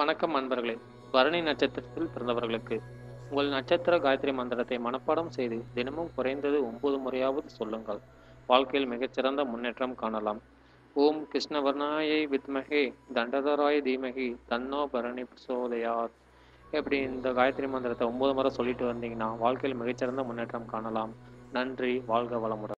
வணக்கம் அன்பர்களே பரணி நட்சத்திரத்தில் பிறந்தவர்களுக்கு உங்கள் நட்சத்திர காயத்ரி மந்திரத்தை மனப்பாடம் செய்து தினமும் குறைந்தது ஒன்பது முறையாவது சொல்லுங்கள். வாழ்க்கையில் மிகச்சிறந்த முன்னேற்றம் காணலாம். ஓம் கிருஷ்ணவர்ணாயை வித்மகே தண்டதராய தீமகி தன்னோ பரணி பிரசோதயாத். எப்படி இந்த காயத்ரி மந்திரத்தை ஒன்பது முறை சொல்லிட்டு வந்தீங்கன்னா வாழ்க்கையில் மிகச்சிறந்த முன்னேற்றம் காணலாம். நன்றி வாழ்க வளமுடன்.